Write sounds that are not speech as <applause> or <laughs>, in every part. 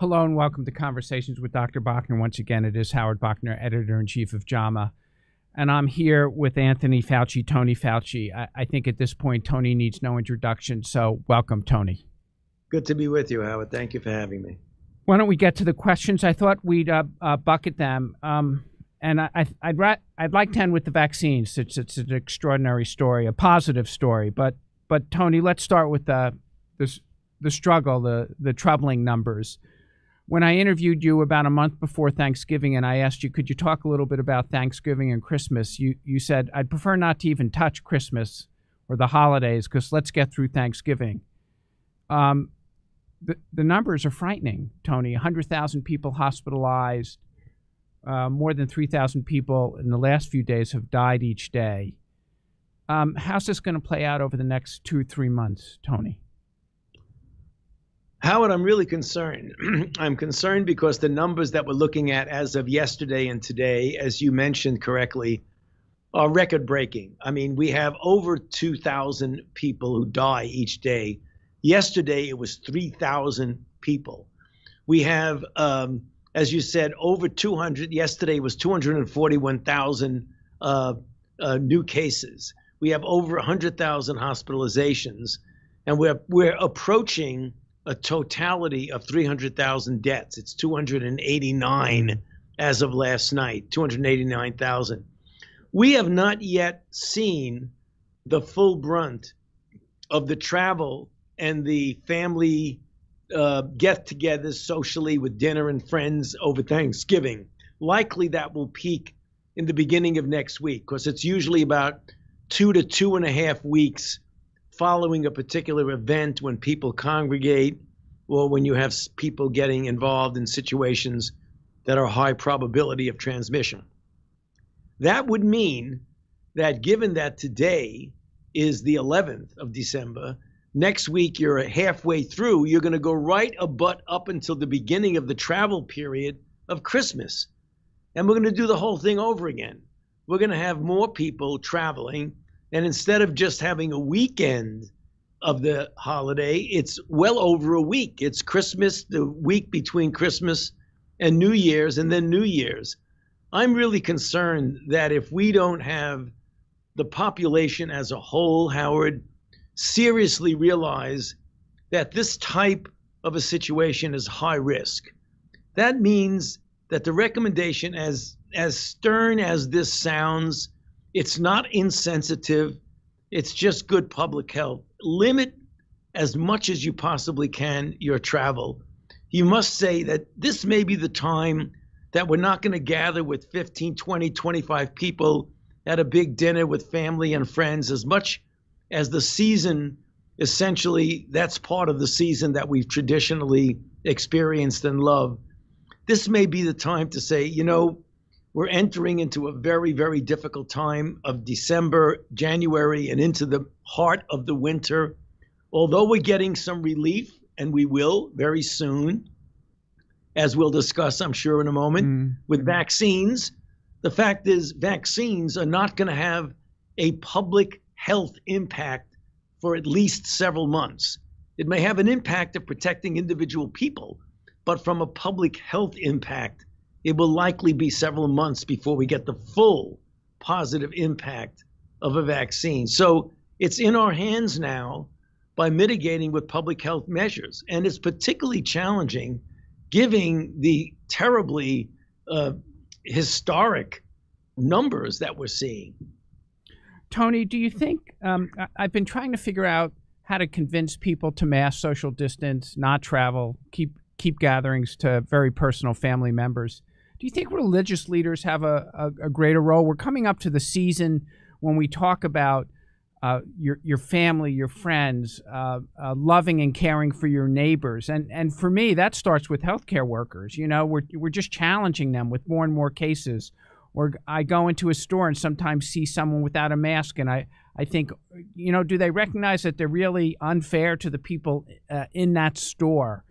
Hello and welcome to Conversations with Dr. Bauchner. Once again, it is Howard Bauchner, editor in chief of JAMA. And I'm here with Anthony Fauci, Tony Fauci. I, I, think at this point, Tony needs no introduction. So, welcome, Tony. Good to be with you, Howard. Thank you for having me. Why don't we get to the questions? I thought we'd uh, uh, bucket them. Um, and I, would I'd, I'd like to end with the vaccines. It's, it's an extraordinary story, a positive story. But, but Tony, let's start with the, the, the struggle, the, the troubling numbers when I interviewed you about a month before Thanksgiving and I asked you, could you talk a little bit about Thanksgiving and Christmas? You, you said, I'd prefer not to even touch Christmas or the holidays because let's get through Thanksgiving. Um, the, the numbers are frightening, Tony. 100,000 people hospitalized. Uh, more than 3,000 people in the last few days have died each day. Um, how's this going to play out over the next two or three months, Tony? Howard, I'm really concerned. <clears throat> I'm concerned because the numbers that we're looking at as of yesterday and today, as you mentioned correctly, are record breaking. I mean, we have over 2,000 people who die each day. Yesterday, it was 3,000 people. We have, um, as you said, over 200. Yesterday was 241,000 uh, uh, new cases. We have over 100,000 hospitalizations, and we're we're approaching a totality of 300,000 deaths. It's 289 as of last night, 289,000. We have not yet seen the full brunt of the travel and the family uh, get togethers socially with dinner and friends over Thanksgiving. Likely that will peak in the beginning of next week because it's usually about two to two and a half weeks following a particular event when people congregate or when you have people getting involved in situations that are high probability of transmission. That would mean that given that today is the 11th of December, next week you're halfway through, you're going to go right a butt up until the beginning of the travel period of Christmas. And we're going to do the whole thing over again. We're going to have more people traveling. And instead of just having a weekend of the holiday, it's well over a week. It's Christmas, the week between Christmas and New Year's, and then New Year's. I'm really concerned that if we don't have the population as a whole, Howard, seriously realize that this type of a situation is high risk, that means that the recommendation, as as stern as this sounds, it's not insensitive it's just good public health. Limit as much as you possibly can your travel. You must say that this may be the time that we're not going to gather with 15, 20, 25 people at a big dinner with family and friends as much as the season essentially that's part of the season that we've traditionally experienced and loved. This may be the time to say, you know, we're entering into a very, very difficult time of December, January, and into the heart of the winter. Although we're getting some relief, and we will very soon, as we'll discuss, I'm sure, in a moment, mm. with vaccines, the fact is, vaccines are not going to have a public health impact for at least several months. It may have an impact of protecting individual people, but from a public health impact, it will likely be several months before we get the full positive impact of a vaccine. So it's in our hands now by mitigating with public health measures. And it's particularly challenging given the terribly uh, historic numbers that we're seeing. Tony, do you think um, I've been trying to figure out how to convince people to mass social distance, not travel, keep keep gatherings to very personal family members. Do you think religious leaders have a, a, a greater role? We're coming up to the season when we talk about uh, your your family, your friends, uh, uh, loving and caring for your neighbors, and and for me, that starts with healthcare workers. You know, we're we're just challenging them with more and more cases. Or I go into a store and sometimes see someone without a mask, and I I think, you know, do they recognize that they're really unfair to the people uh, in that store?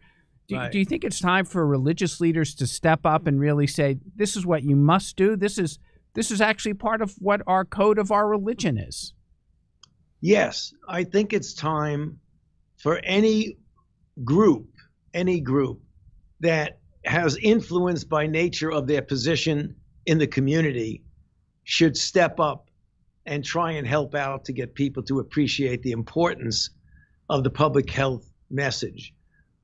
Do, right. do you think it's time for religious leaders to step up and really say, this is what you must do? This is this is actually part of what our code of our religion is. Yes, I think it's time for any group, any group, that has influence by nature of their position in the community should step up and try and help out to get people to appreciate the importance of the public health message.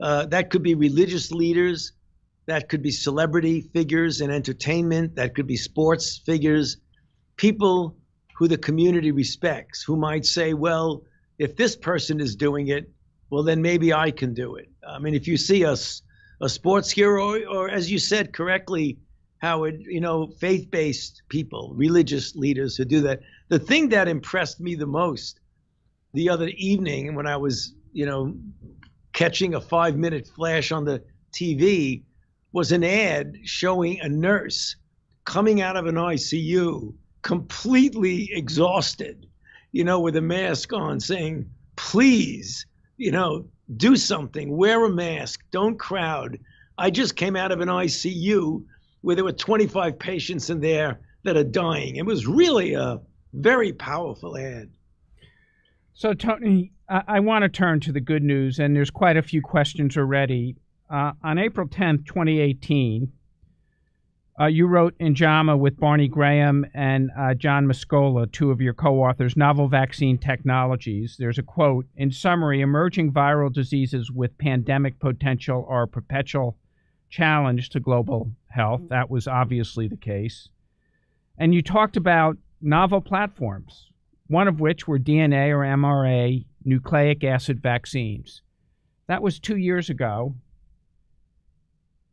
Uh, that could be religious leaders, that could be celebrity figures in entertainment, that could be sports figures, people who the community respects, who might say, well, if this person is doing it, well, then maybe I can do it. I mean, if you see us, a sports hero, or, or as you said correctly, Howard, you know, faith based people, religious leaders who do that. The thing that impressed me the most the other evening when I was, you know, catching a five minute flash on the TV was an ad showing a nurse coming out of an ICU completely exhausted, you know, with a mask on saying, please, you know, do something, wear a mask, don't crowd. I just came out of an ICU where there were 25 patients in there that are dying. It was really a very powerful ad. So, Tony, I, I want to turn to the good news, and there's quite a few questions already. Uh, on April 10th, 2018, uh, you wrote in JAMA with Barney Graham and uh, John Mascola, two of your co authors, Novel Vaccine Technologies. There's a quote In summary, emerging viral diseases with pandemic potential are a perpetual challenge to global health. That was obviously the case. And you talked about novel platforms, one of which were DNA or mRNA nucleic acid vaccines. That was two years ago.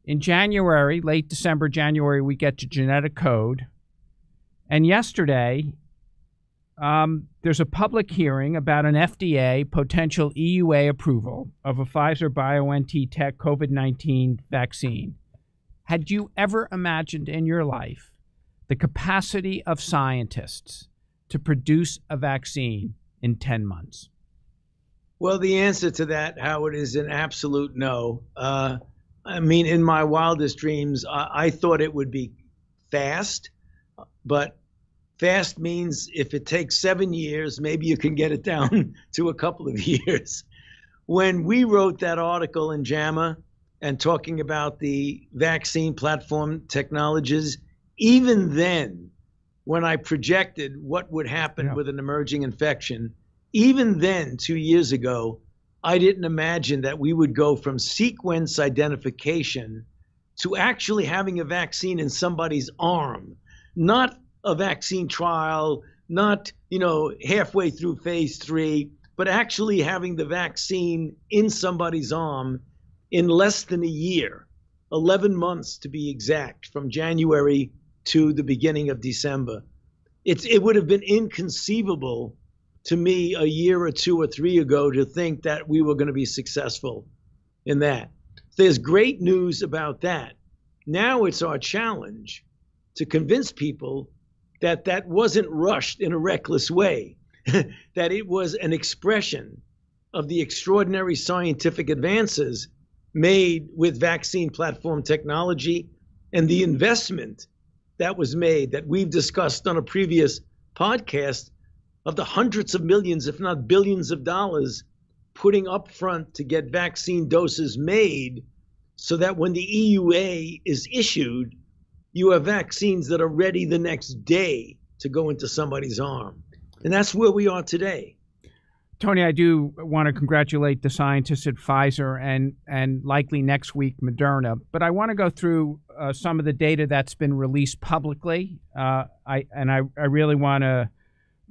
In January, late December, January, we get to genetic code. And yesterday, um, there's a public hearing about an FDA potential EUA approval of a Pfizer BioNTech COVID 19 vaccine. Had you ever imagined in your life the capacity of scientists to produce a vaccine in 10 months? Well, the answer to that, Howard, is an absolute no. Uh, I mean, in my wildest dreams, I, I thought it would be fast, but fast means if it takes seven years, maybe you can get it down <laughs> to a couple of years. When we wrote that article in JAMA and talking about the vaccine platform technologies, even then, when I projected what would happen yeah. with an emerging infection, even then, two years ago, I didn't imagine that we would go from sequence identification to actually having a vaccine in somebody's arm, not a vaccine trial, not, you know, halfway through phase three, but actually having the vaccine in somebody's arm in less than a year, 11 months to be exact, from January to the beginning of December. It's, it would have been inconceivable to me a year or two or three ago to think that we were going to be successful in that. There's great news about that. Now it's our challenge to convince people that that wasn't rushed in a reckless way, <laughs> that it was an expression of the extraordinary scientific advances made with vaccine platform technology and the investment that was made that we've discussed on a previous podcast of the hundreds of millions, if not billions of dollars putting up front to get vaccine doses made so that when the EUA is issued, you have vaccines that are ready the next day to go into somebody's arm. And that's where we are today. Tony, I do want to congratulate the scientists at Pfizer and and likely next week Moderna. But I want to go through uh, some of the data that's been released publicly. Uh, I and I, I really want to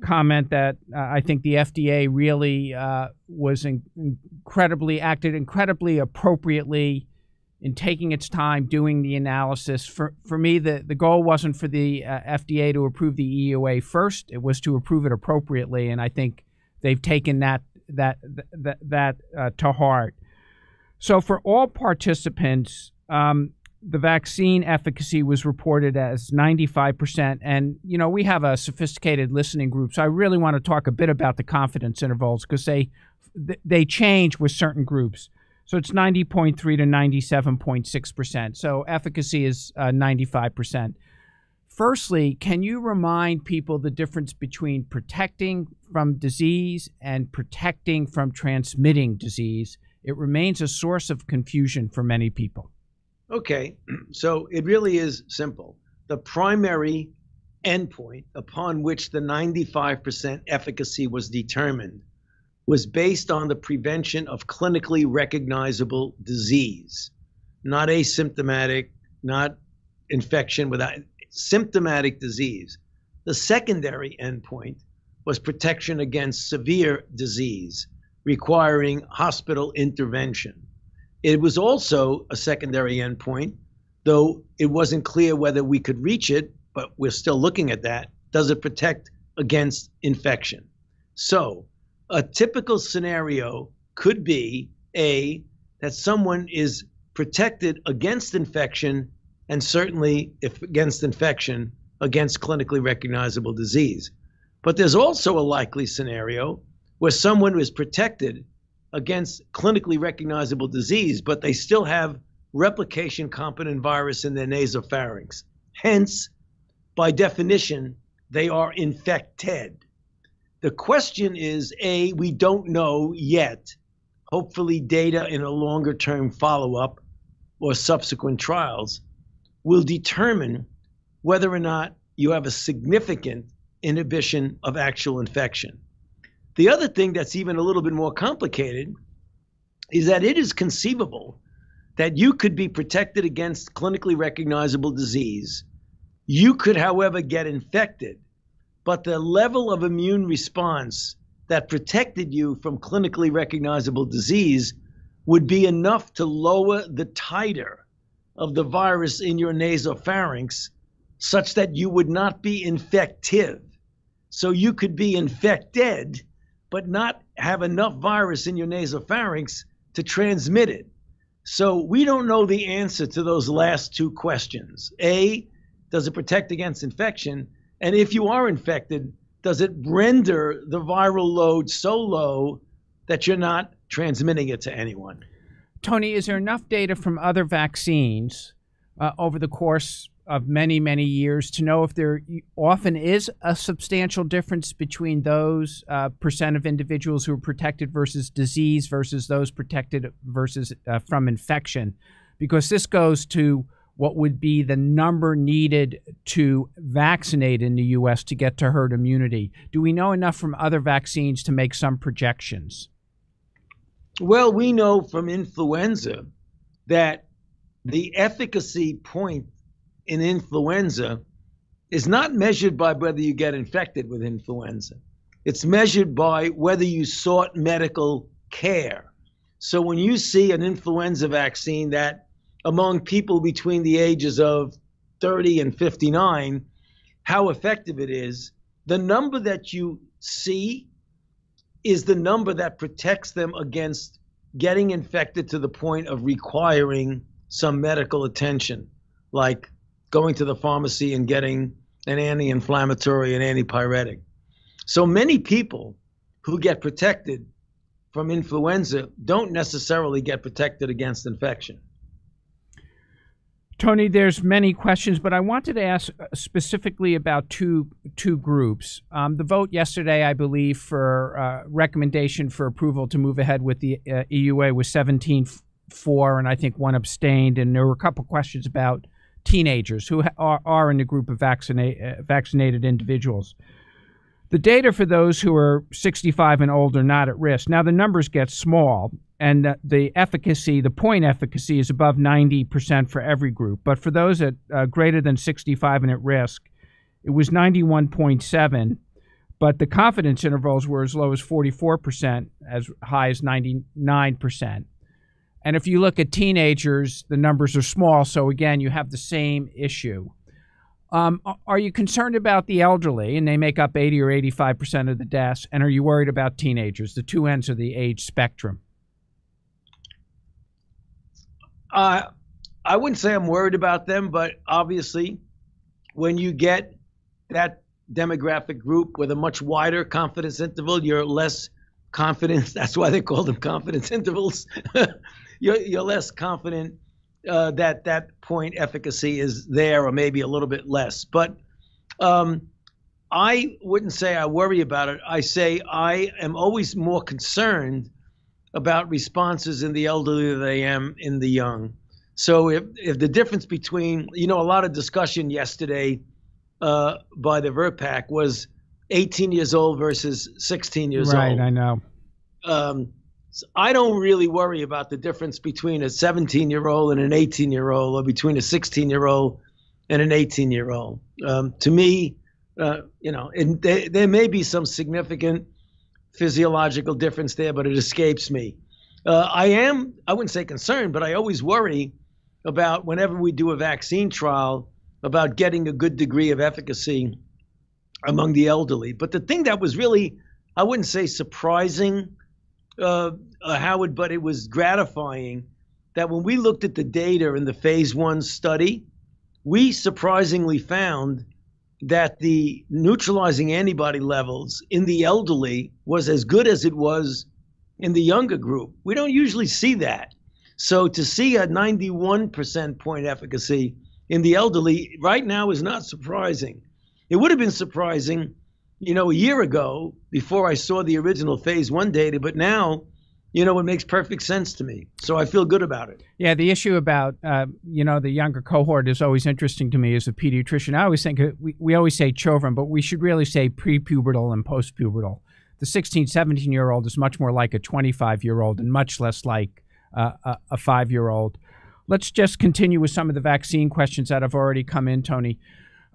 comment that uh, I think the FDA really uh, was in- incredibly acted incredibly appropriately in taking its time doing the analysis. For for me, the, the goal wasn't for the uh, FDA to approve the EUA first; it was to approve it appropriately, and I think they've taken that that that that uh, to heart. So for all participants, um, the vaccine efficacy was reported as 95%. And, you know, we have a sophisticated listening group. So I really want to talk a bit about the confidence intervals because they, they change with certain groups. So it's 90.3 to 97.6%. So efficacy is uh, 95%. Firstly, can you remind people the difference between protecting from disease and protecting from transmitting disease? It remains a source of confusion for many people. Okay, <clears throat> so it really is simple. The primary endpoint upon which the 95% efficacy was determined was based on the prevention of clinically recognizable disease, not asymptomatic, not infection without symptomatic disease. The secondary endpoint was protection against severe disease requiring hospital intervention. It was also a secondary endpoint, though it wasn't clear whether we could reach it, but we're still looking at that. Does it protect against infection? So, a typical scenario could be A, that someone is protected against infection, and certainly, if against infection, against clinically recognizable disease. But there's also a likely scenario where someone is protected against clinically recognizable disease, but they still have replication competent virus in their nasopharynx. Hence, by definition, they are infected. The question is A, we don't know yet. Hopefully, data in a longer term follow up or subsequent trials will determine whether or not you have a significant inhibition of actual infection. The other thing that's even a little bit more complicated is that it is conceivable that you could be protected against clinically recognizable disease. You could, however, get infected but the level of immune response that protected you from clinically recognizable disease would be enough to lower the titer of the virus in your nasopharynx such that you would not be infective. So you could be infected, but not have enough virus in your nasopharynx to transmit it. So we don't know the answer to those last two questions. A, does it protect against infection? And if you are infected, does it render the viral load so low that you're not transmitting it to anyone? Tony, is there enough data from other vaccines uh, over the course of many, many years to know if there often is a substantial difference between those uh, percent of individuals who are protected versus disease versus those protected versus uh, from infection? Because this goes to what would be the number needed to vaccinate in the U.S. to get to herd immunity? Do we know enough from other vaccines to make some projections? Well, we know from influenza that the efficacy point in influenza is not measured by whether you get infected with influenza. It's measured by whether you sought medical care. So when you see an influenza vaccine that among people between the ages of 30 and 59 how effective it is. The number that you see is the number that protects them against getting infected to the point of requiring some medical attention, like going to the pharmacy and getting an anti inflammatory and antipyretic. So many people who get protected from influenza don't necessarily get protected against infection. Tony, there's many questions, but I wanted to ask uh, specifically about two two groups. Um, the vote yesterday, I believe, for uh, recommendation for approval to move ahead with the uh, EUA was 17 4, and I think one abstained. And there were a couple questions about teenagers who are, are in the group of vaccinate, uh, vaccinated individuals. The data for those who are 65 and older not at risk. Now the numbers get small, and the, efficacy, the point efficacy, is above 90% for every group. But for those at uh, greater than 65 and at risk, it was 91.7. But the confidence intervals were as low as 44%, as high as 99%. And if you look at teenagers, the numbers are small. So again, you have the same issue. Um, are you concerned about the elderly, and they make up 80 or 85% of the deaths? And are you worried about teenagers, the two ends of the age spectrum? Uh, I wouldn't say I'm worried about them, but obviously, when you get that demographic group with a much wider confidence interval, you're less confident. <laughs> That's why they call them confidence <laughs> intervals. <laughs> you're, you're less confident uh, that that point efficacy is there, or maybe a little bit less. But um, I wouldn't say I worry about it. I say I am always more concerned about responses in the elderly than I am in the young. So if if the difference between you know a lot of discussion yesterday uh, by the VRBPAC was 18 years old versus 16 years right, old. Right, I know. Um, so I don't really worry about the difference between a 17 year old and an 18 year old, or between a 16 year old and an 18 year old. Um, to me, uh, you know, and there, there may be some significant physiological difference there, but it escapes me. Uh, I am, I wouldn't say concerned, but I always worry about whenever we do a vaccine trial about getting a good degree of efficacy among the elderly. But the thing that was really, I wouldn't say surprising, uh, uh, Howard, but it was gratifying that when we looked at the data in the phase one study, we surprisingly found that the neutralizing antibody levels in the elderly was as good as it was in the younger group. We don't usually see that. So to see a 91% point efficacy in the elderly right now is not surprising. It would have been surprising, you know, a year ago before I saw the original phase one data, but now you know, it makes perfect sense to me. So I feel good about it. Yeah, the issue about, uh, you know, the younger cohort is always interesting to me as a pediatrician. I always think we, we always say children, but we should really say prepubertal and postpubertal. The 16, 17 year old is much more like a 25 year old and much less like uh, a, a five year old. Let's just continue with some of the vaccine questions that have already come in, Tony.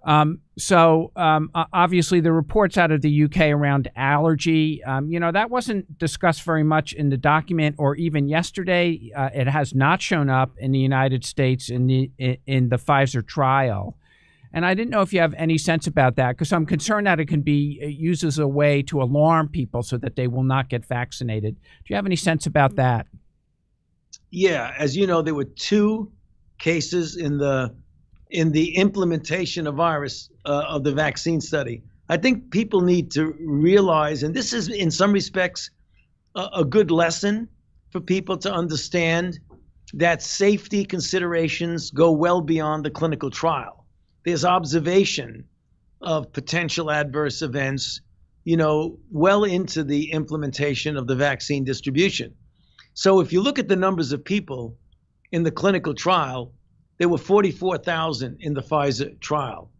Um, so um, obviously the reports out of the UK around allergy, um, you know, that wasn't discussed very much in the document or even yesterday. Uh, it has not shown up in the United States in the in, the Pfizer trial. And I didn't know if you have any sense about that because I'm concerned that it can be uh, used as a way to alarm people so that they will not get vaccinated. Do you have any sense about that? Yeah, as you know, there were two cases in the in the implementation of virus uh, of the vaccine study. I think people need to realize, and this is in some respects a, a good lesson for people to understand that safety considerations go well beyond the clinical trial. There's observation of potential adverse events, you know, well into the implementation of the vaccine distribution. So if you look at the numbers of people in the clinical trial, there were 44,000 in the Pfizer trial.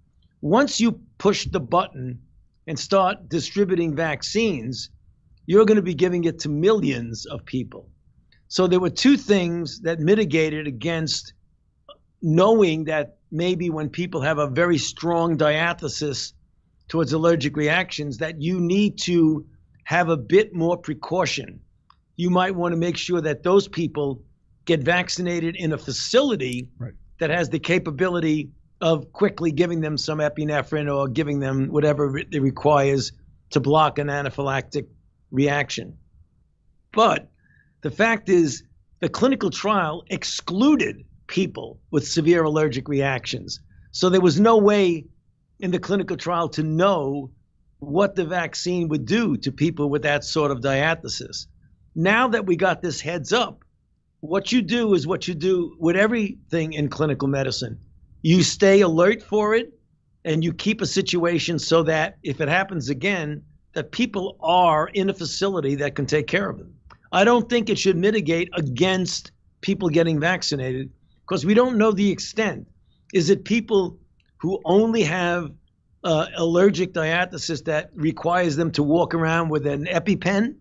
Once you push the button and start distributing vaccines, you're going to be giving it to millions of people. So there were two things that mitigated against knowing that maybe when people have a very strong diathesis towards allergic reactions that you need to have a bit more precaution. You might want to make sure that those people get vaccinated in a facility right that has the capability of quickly giving them some epinephrine or giving them whatever it requires to block an anaphylactic reaction. But the fact is, the clinical trial excluded people with severe allergic reactions. So there was no way in the clinical trial to know what the vaccine would do to people with that sort of diathesis. Now that we got this heads up, what you do is what you do with everything in clinical medicine. You stay alert for it and you keep a situation so that if it happens again, that people are in a facility that can take care of them. I don't think it should mitigate against people getting vaccinated because we don't know the extent. Is it people who only have uh, allergic diathesis that requires them to walk around with an EpiPen?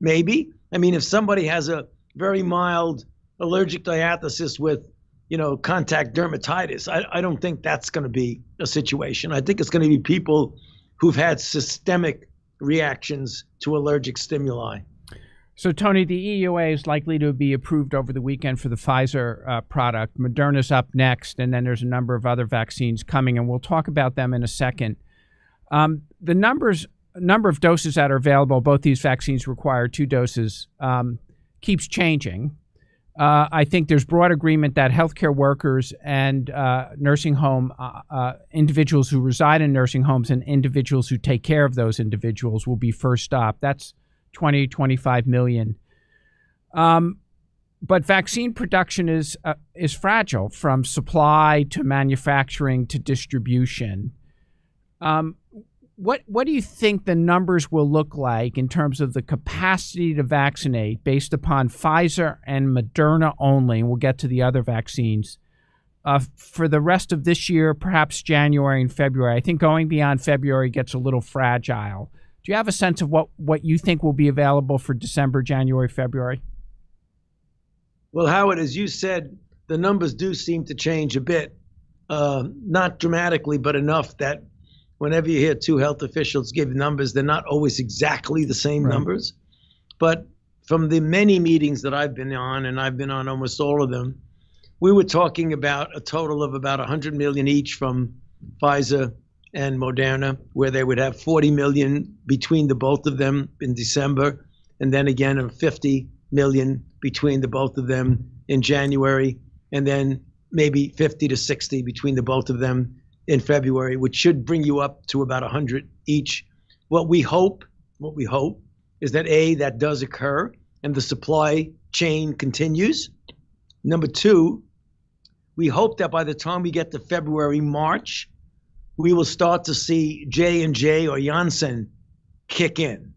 Maybe. I mean, if somebody has a very mild allergic diathesis with, you know, contact dermatitis. I, I don't think that's going to be a situation. I think it's going to be people who've had systemic reactions to allergic stimuli. So, Tony, the EUA is likely to be approved over the weekend for the Pfizer uh, product. Moderna's up next, and then there's a number of other vaccines coming, and we'll talk about them in a second. Um, the numbers, number of doses that are available, both these vaccines require two doses. Um, keeps changing. Uh, I think there's broad agreement that healthcare workers and uh, nursing home uh, uh, individuals who reside in nursing homes and individuals who take care of those individuals will be first stop. That's 20, 25 million. Um, but vaccine production is uh, is fragile from supply to manufacturing to distribution. Um, what what do you think the numbers will look like in terms of the capacity to vaccinate based upon Pfizer and Moderna only? And we'll get to the other vaccines uh, for the rest of this year, perhaps January and February. I think going beyond February gets a little fragile. Do you have a sense of what what you think will be available for December, January, February? Well, Howard, as you said, the numbers do seem to change a bit, uh, not dramatically, but enough that whenever you hear two health officials give numbers, they're not always exactly the same right. numbers. But from the many meetings that I've been on, and I've been on almost all of them, we were talking about a total of about 100 million each from Pfizer and Moderna, where they would have 40 million between the both of them in December, and then again of 50 million between the both of them in January, and then maybe 50 to 60 between the both of them in February, which should bring you up to about 100 each. What we hope, what we hope, is that A, that does occur and the supply chain continues. Number two, we hope that by the time we get to February, March, we will start to see J and J or Janssen kick in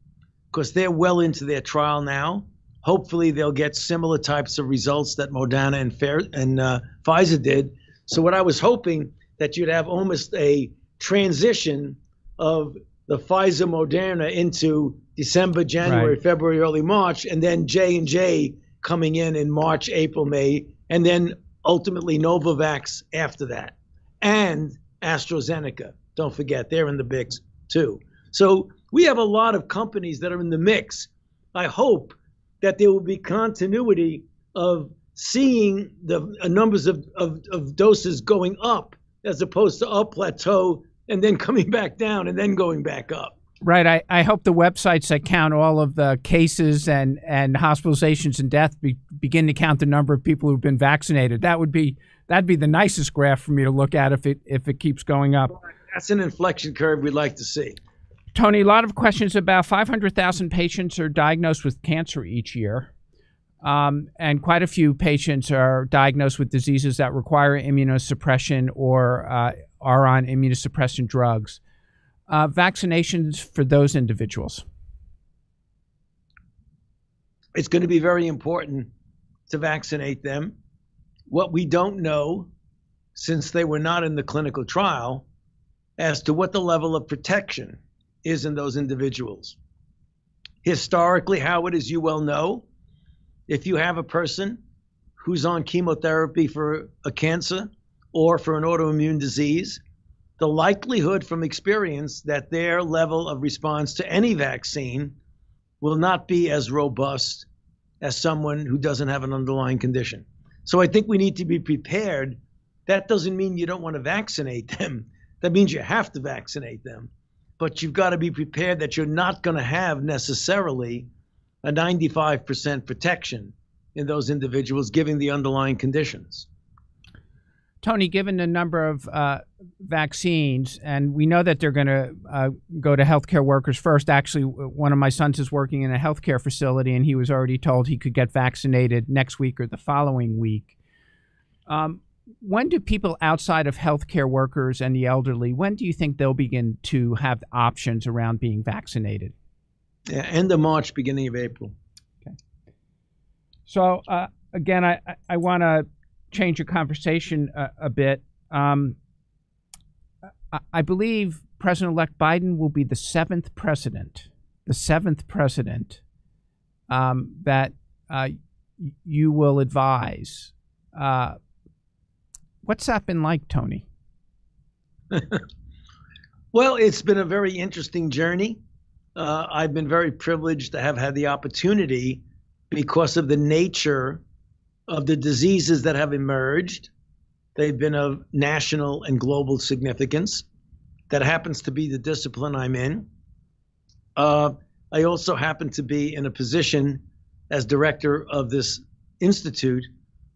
because they're well into their trial now. Hopefully, they'll get similar types of results that Moderna and, Fair, and uh, Pfizer did. So, what I was hoping that you'd have almost a transition of the Pfizer Moderna into December, January, right. February, early March, and then J and J coming in in March, April, May, and then ultimately Novavax after that, and AstraZeneca. Don't forget they're in the mix too. So we have a lot of companies that are in the mix. I hope that there will be continuity of seeing the uh, numbers of, of, of doses going up as opposed to up plateau and then coming back down and then going back up. Right. I, I hope the websites that count all of the cases and, and hospitalizations and death be, begin to count the number of people who've been vaccinated. That would be that'd be the nicest graph for me to look at if it if it keeps going up. That's an inflection curve we'd like to see. Tony, a lot of questions about 500,000 patients are diagnosed with cancer each year. Um, and quite a few patients are diagnosed with diseases that require immunosuppression or uh, are on immunosuppression drugs. Uh, vaccinations for those individuals. It's going to be very important to vaccinate them. What we don't know, since they were not in the clinical trial, as to what the level of protection is in those individuals. Historically, Howard, as you well know, if you have a person who's on chemotherapy for a cancer or for an autoimmune disease, the likelihood from experience that their level of response to any vaccine will not be as robust as someone who doesn't have an underlying condition. So I think we need to be prepared. That doesn't mean you don't want to vaccinate them. That means you have to vaccinate them. But you've got to be prepared that you're not going to have necessarily a 95% protection in those individuals given the underlying conditions. Tony, given the number of uh, vaccines, and we know that they're going to uh, go to healthcare workers first. Actually, one of my sons is working in a healthcare facility, and he was already told he could get vaccinated next week or the following week. Um, when do people outside of healthcare workers and the elderly, when do you think they'll begin to have options around being vaccinated? Yeah, end of March, beginning of April. Okay. So uh, again, I I want to change the conversation a, a bit. Um, I, I believe President-elect Biden will be the seventh president, the seventh president um, that uh, you will advise. Uh, what's that been like, Tony? <laughs> well, it's been a very interesting journey uh, I've been very privileged to have had the opportunity because of the nature of the diseases that have emerged. They've been of national and global significance. That happens to be the discipline I'm in. Uh, I also happen to be in a position as director of this institute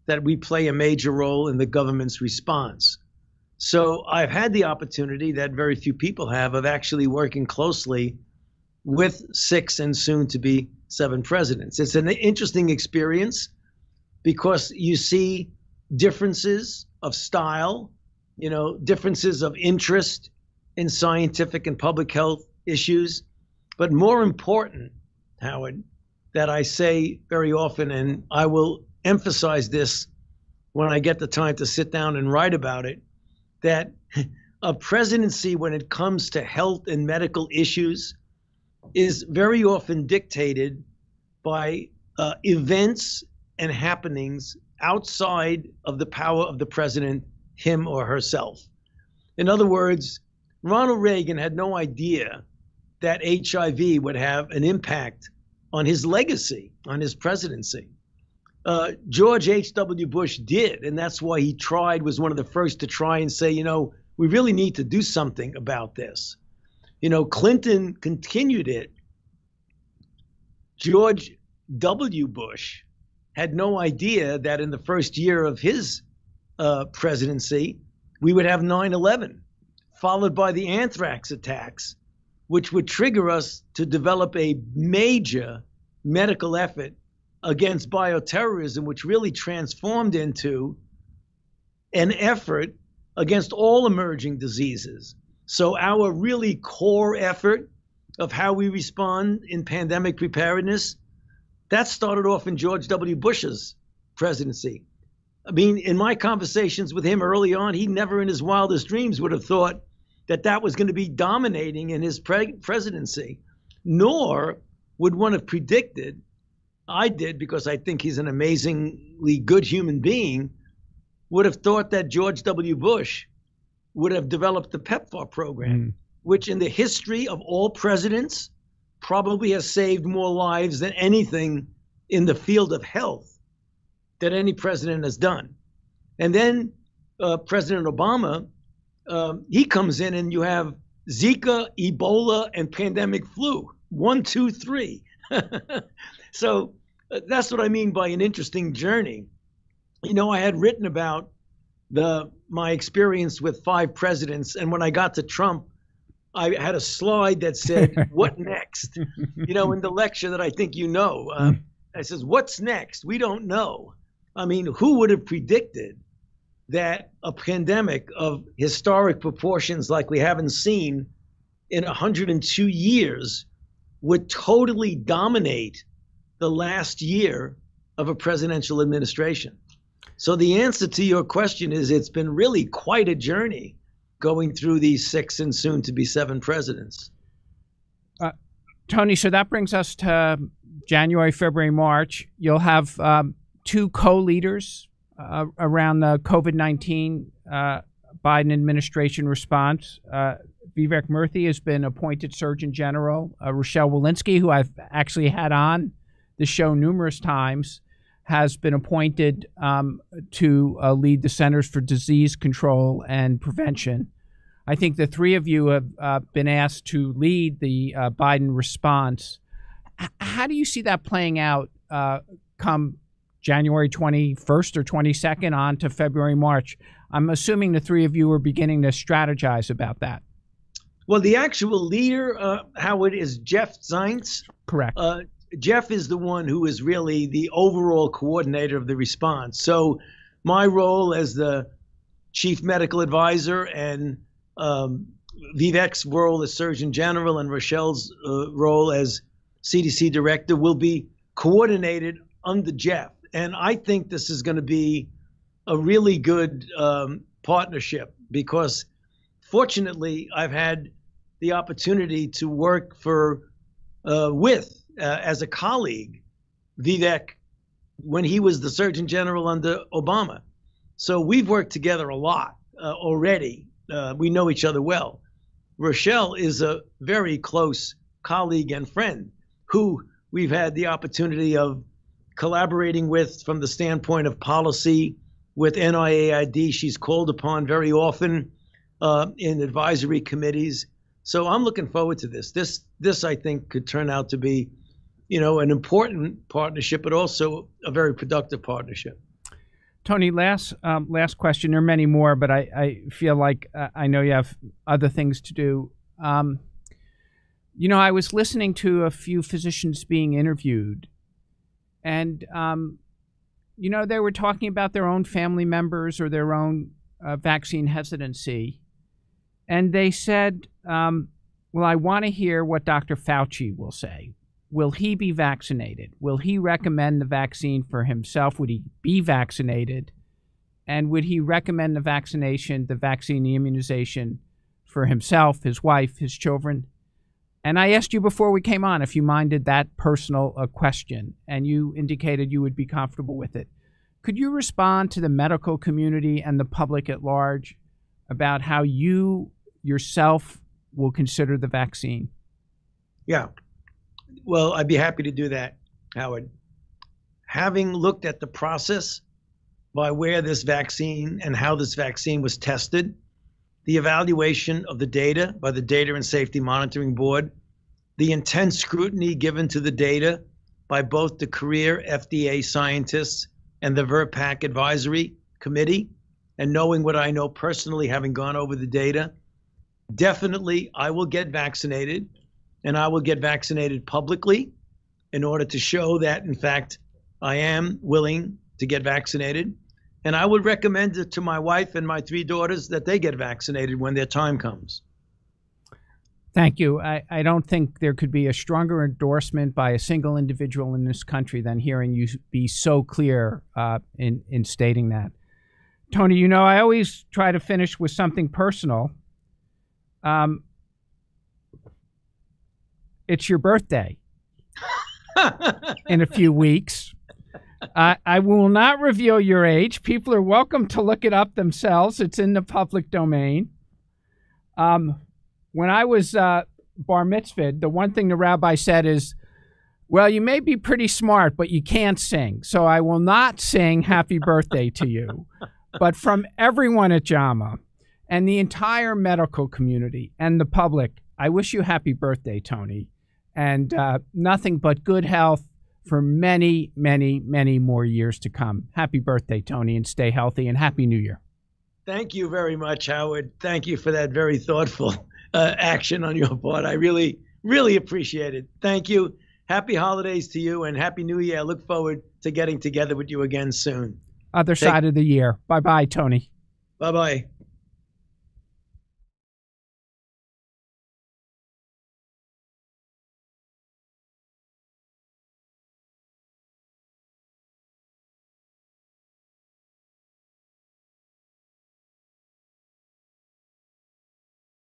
that we play a major role in the government's response. So I've had the opportunity that very few people have of actually working closely with six and soon to be seven presidents. It's an interesting experience because you see differences of style, you know, differences of interest in scientific and public health issues. But more important, Howard, that I say very often, and I will emphasize this when I get the time to sit down and write about it, that <laughs> a presidency, when it comes to health and medical issues, is very often dictated by uh, events and happenings outside of the power of the president, him or herself. In other words, Ronald Reagan had no idea that HIV would have an impact on his legacy, on his presidency. Uh, George H.W. Bush did, and that's why he tried, was one of the first to try and say, you know, we really need to do something about this. You know, Clinton continued it. George W. Bush had no idea that in the first year of his uh, presidency, we would have 9 11, followed by the anthrax attacks, which would trigger us to develop a major medical effort against bioterrorism, which really transformed into an effort against all emerging diseases. So, our really core effort of how we respond in pandemic preparedness that started off in George W. Bush's presidency. I mean, in my conversations with him early on, he never in his wildest dreams would have thought that that was going to be dominating in his pre- presidency, nor would one have predicted. I did because I think he's an amazingly good human being. Would have thought that George W. Bush would have developed the PEPFAR program, mm. which in the history of all presidents probably has saved more lives than anything in the field of health that any president has done. And then uh, President Obama, um, he comes in and you have Zika, Ebola, and pandemic flu. One, two, three. <laughs> so uh, that's what I mean by an interesting journey. You know, I had written about the my experience with five presidents, and when I got to Trump, I had a slide that said, <laughs> "What next?" you know, in the lecture that I think you know, uh, hmm. I says, "What's next? We don't know." I mean, who would have predicted that a pandemic of historic proportions like we haven't seen in 102 years would totally dominate the last year of a presidential administration? So the answer to your question is it's been really quite a journey going through these six and soon to be seven presidents. Uh, Tony, so that brings us to January, February, March. You'll have um, two co leaders uh, around the COVID 19 uh, Biden administration response. Uh, Vivek Murthy has been appointed Surgeon General. Uh, Rochelle Walensky, who I've actually had on the show numerous times, has been appointed um, to uh, lead the Centers for Disease Control and Prevention. I think the three of you have uh, been asked to lead the uh, Biden response. H- how do you see that playing out uh, come January 21st or 22nd on to February, March? I'm assuming the three of you are beginning to strategize about that. Well, the actual leader, uh, Howard, is Jeff Zients. Correct. Jeff is the one who is really the overall coordinator of the response. So, my role as the chief medical advisor and um, Vivek's role as Surgeon General and Rochelle's uh, role as CDC Director will be coordinated under Jeff. And I think this is going to be a really good um, partnership because fortunately I've had the opportunity to work for uh, with uh, as a colleague Vivek when he was the Surgeon General under Obama. So we've worked together a lot uh, already uh, we know each other well. Rochelle is a very close colleague and friend who we've had the opportunity of collaborating with from the standpoint of policy with NIAID. She's called upon very often uh, in advisory committees. So I'm looking forward to this. This this I think could turn out to be, you know, an important partnership, but also a very productive partnership. Tony, last um, last question. There are many more, but I, I feel like uh, I know you have other things to do. Um, you know, I was listening to a few physicians being interviewed, and um, you know they were talking about their own family members or their own uh, vaccine hesitancy, and they said, um, "Well, I want to hear what Dr. Fauci will say. Will he be vaccinated? Will he recommend the vaccine for himself? Would he be vaccinated? And would he recommend the vaccination, the vaccine, the immunization for himself, his wife, his children?" And I asked you before we came on if you minded that personal a question, and you indicated you would be comfortable with it. Could you respond to the medical community and the public at large about how you yourself will consider the vaccine? Yeah. Well, I'd be happy to do that, Howard. Having looked at the process by where this vaccine and how this vaccine was tested, the evaluation of the data by the Data and Safety Monitoring Board, the intense scrutiny given to the data by both the career FDA scientists and the VRBPAC Advisory Committee, and knowing what I know personally, having gone over the data, definitely I will get vaccinated and I will get vaccinated publicly in order to show that, in fact, I am willing to get vaccinated. And I would recommend it to my wife and my three daughters that they get vaccinated when their time comes. Thank you. I, I don't think there could be a stronger endorsement by a single individual in this country than hearing you be so clear uh, in, in stating that. Tony, you know, I always try to finish with something personal. Um, it's your birthday in a few weeks. I, I will not reveal your age. People are welcome to look it up themselves. It's in the public domain. Um, when I was uh, bar mitzvahed, the one thing the rabbi said is, well, you may be pretty smart, but you can't sing. So I will not sing happy birthday to you. But from everyone at JAMA and the entire medical community and the public, I wish you happy birthday, Tony. And uh, nothing but good health for many, many, many more years to come. Happy birthday, Tony, and stay healthy and happy new year. Thank you very much, Howard. Thank you for that very thoughtful uh, action on your part. I really, really appreciate it. Thank you. Happy holidays to you and happy new year. I look forward to getting together with you again soon. Other Take- side of the year. Bye bye, Tony. Bye bye.